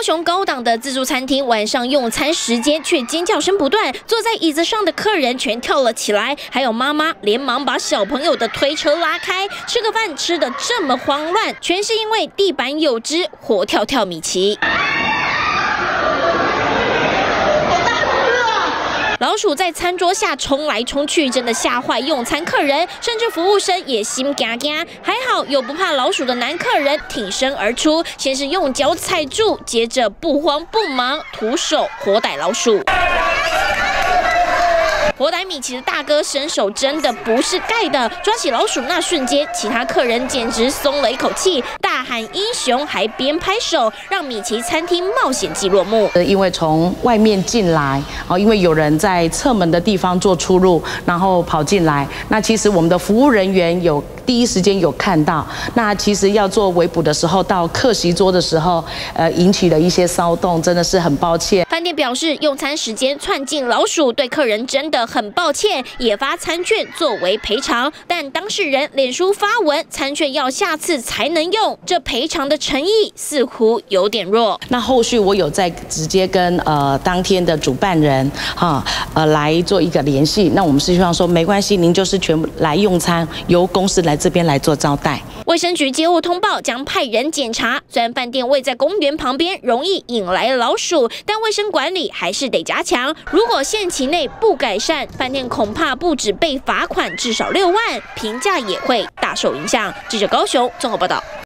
高雄高档的自助餐厅晚上用餐时间却尖叫声不断，坐在椅子上的客人全跳了起来，还有妈妈连忙把小朋友的推车拉开。吃个饭吃的这么慌乱，全是因为地板有只活跳跳米奇。老鼠在餐桌下冲来冲去，真的吓坏用餐客人，甚至服务生也心惊惊。还好有不怕老鼠的男客人挺身而出，先是用脚踩住，接着不慌不忙徒手活逮老鼠。来米奇的大哥身手真的不是盖的，抓起老鼠那瞬间，其他客人简直松了一口气，大喊英雄，还边拍手，让米奇餐厅冒险记落幕。因为从外面进来，哦，因为有人在侧门的地方做出入，然后跑进来，那其实我们的服务人员有。第一时间有看到，那其实要做围捕的时候，到客席桌的时候，呃，引起了一些骚动，真的是很抱歉。表示，用餐时间窜进老鼠，对客人真的很抱歉，也发餐券作为赔偿。但当事人脸书发文，餐券要下次才能用，这赔偿的诚意似乎有点弱。那后续我有在直接跟呃当天的主办人哈呃来做一个联系，那我们是希望说没关系，您就是全部来用餐，由公司来。这边来做招待。卫生局接获通报，将派人检查。虽然饭店位在公园旁边，容易引来老鼠，但卫生管理还是得加强。如果限期内不改善，饭店恐怕不止被罚款至少六万，评价也会大受影响。记者高雄综合报道。